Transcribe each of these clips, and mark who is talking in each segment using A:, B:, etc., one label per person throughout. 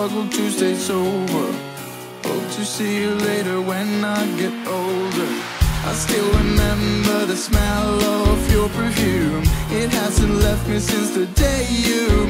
A: struggle to stay sober. Hope to see you later when I get older. I still remember the smell of your perfume. It hasn't left me since the day you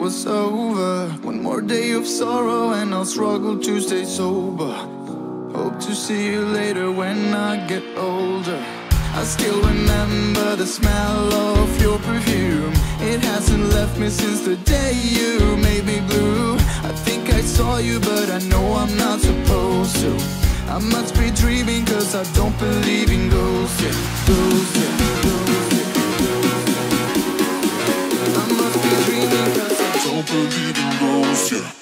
A: was over. One more day of sorrow and I'll struggle to stay sober. Hope to see you later when I get older. I still remember the smell of your perfume. It hasn't left me since the day you made me blue. I think I saw you but I know I'm not supposed to. I must be dreaming cause I don't believe in ghosts yeah. to be the
B: rose, yeah.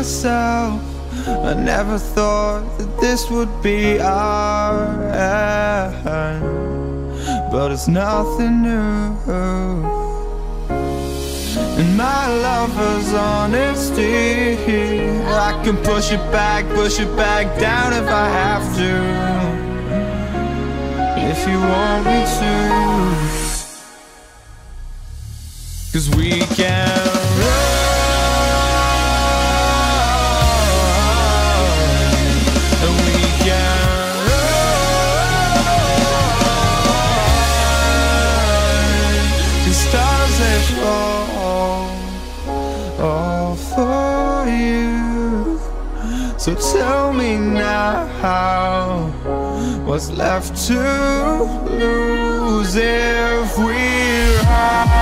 B: myself. I never thought that this would be our end. But it's nothing new. And my love is honesty I can push it back, push it back down if I have to. If you want me to. Cause we can how what's left to lose if
C: we're out?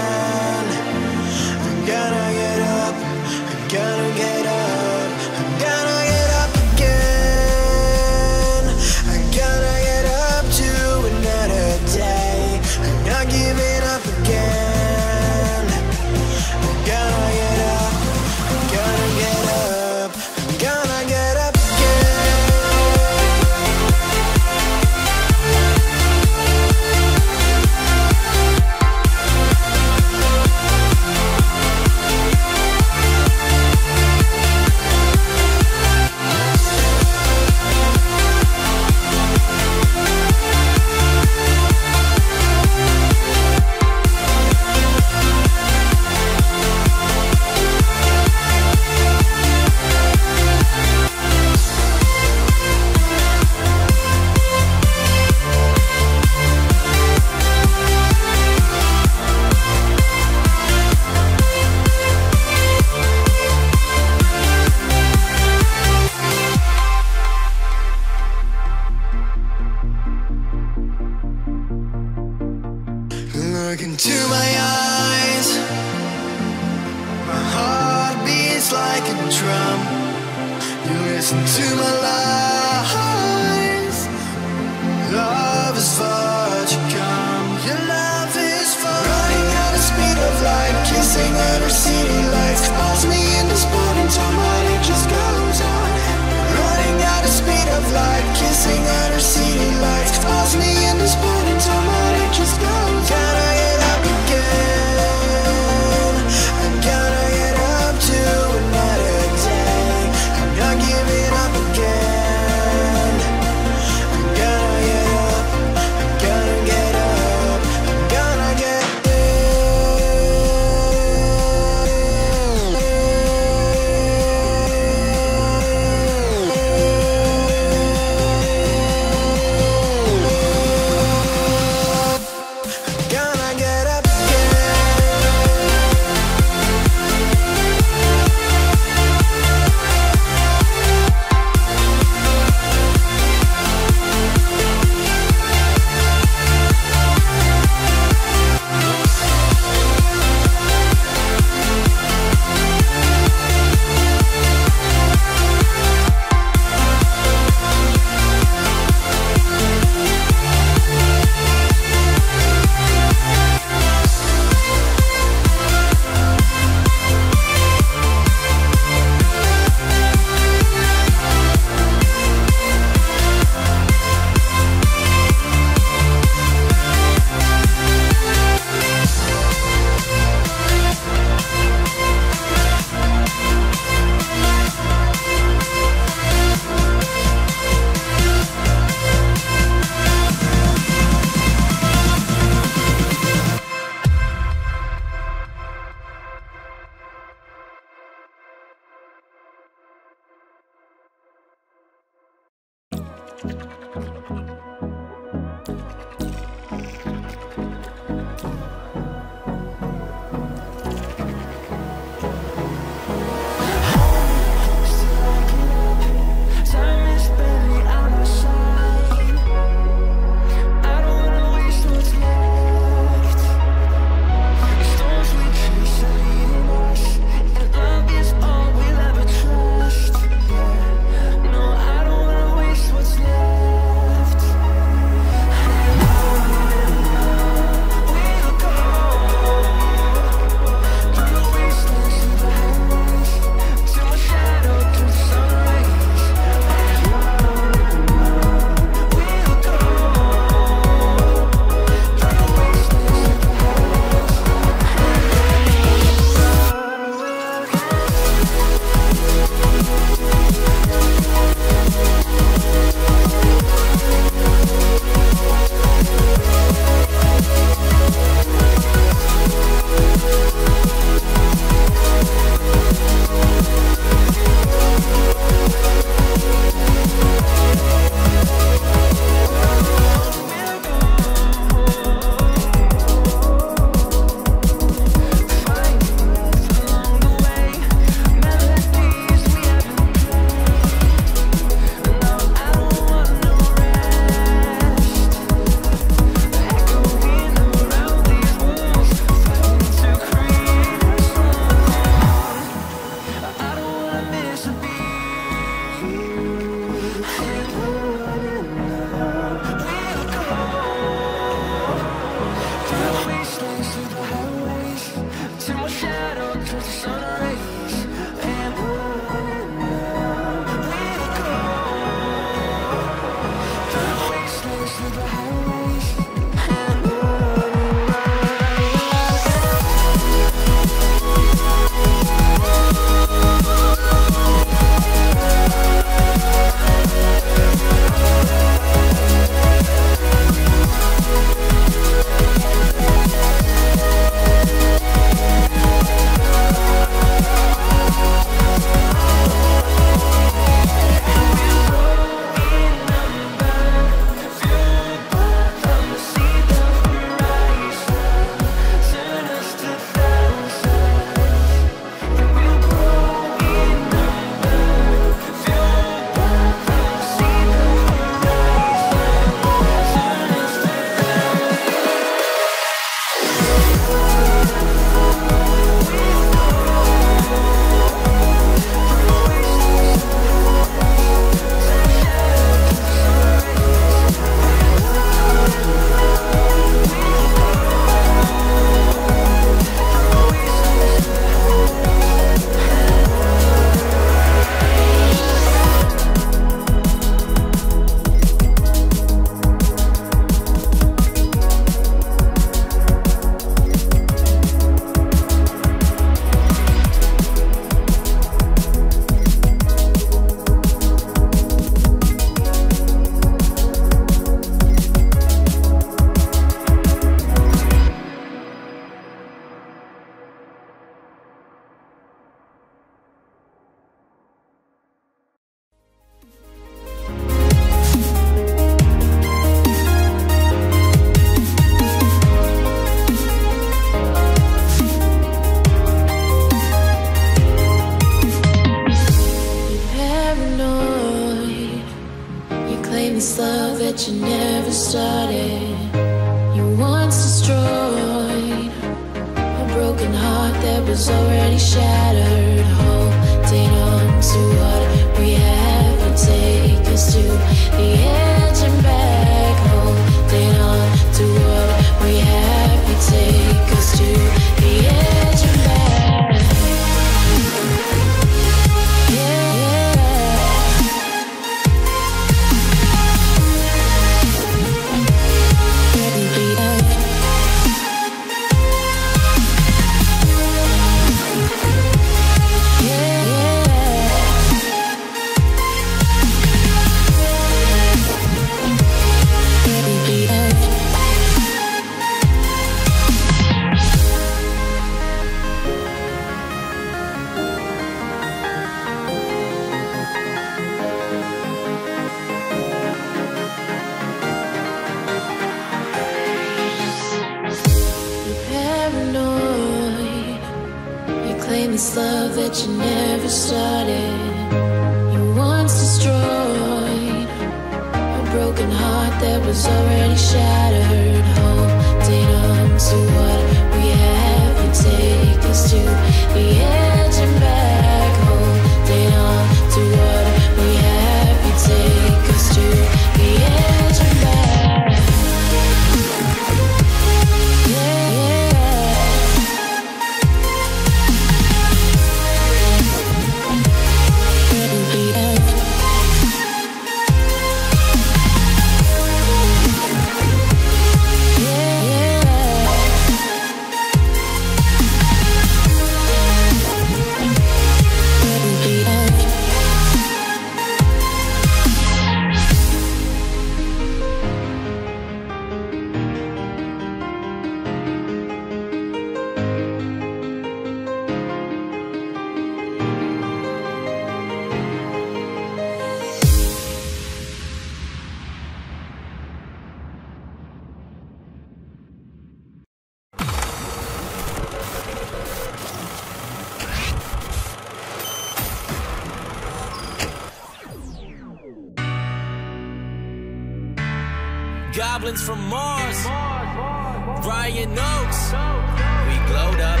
C: Ryan We glowed up.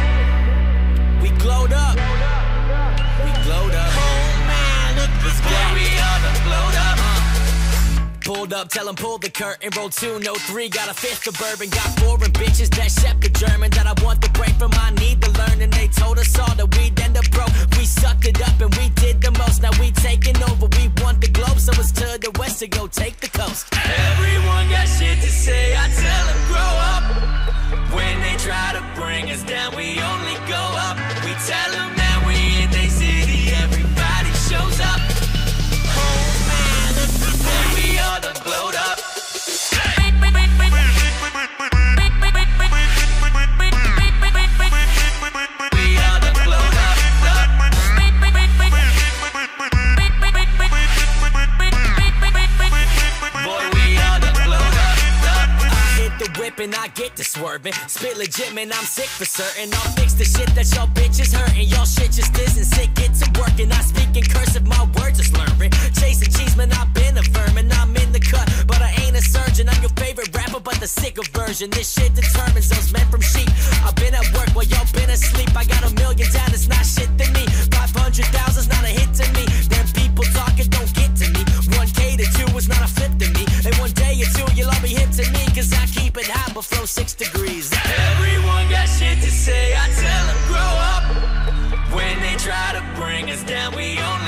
C: We glowed up. We glowed up. Oh man, look this guy. We the glowed up. Pulled up, tell 'em pull the curtain, roll two, no three, got a fifth of bourbon, got foreign bitches that shepherd German that I want the break from, I need to learn, and they told us all that we'd end up broke. We sucked it up and we did the most, now we taking over, we want the globe, so it's to the west to go take the coast. Everyone got shit to say, I tell 'em grow up. When they try to bring us down, we only go up. We tell 'em I get to swerving. Spit legit, man, I'm sick for certain. I'll fix the shit that y'all bitches hurting. Y'all shit just isn't sick. Get to work and I speak in cursive. My words are slurring. Chasing cheese, man, I've been a. I'm in the cut, but I ain't a surgeon. I'm your favorite rapper, but the sicker version. This shit determines those men from sheep. I've been at work while y'all been asleep. I got a million down, it's not shit to me. 500,000's not a hit to me. Them people talking don't get to me. 1K to 2 is not a flip day or two, you'll all be to me. Cause I keep it hot, but flow six degrees. Everyone got shit to say, I tell them grow up. When they try to bring us down, we only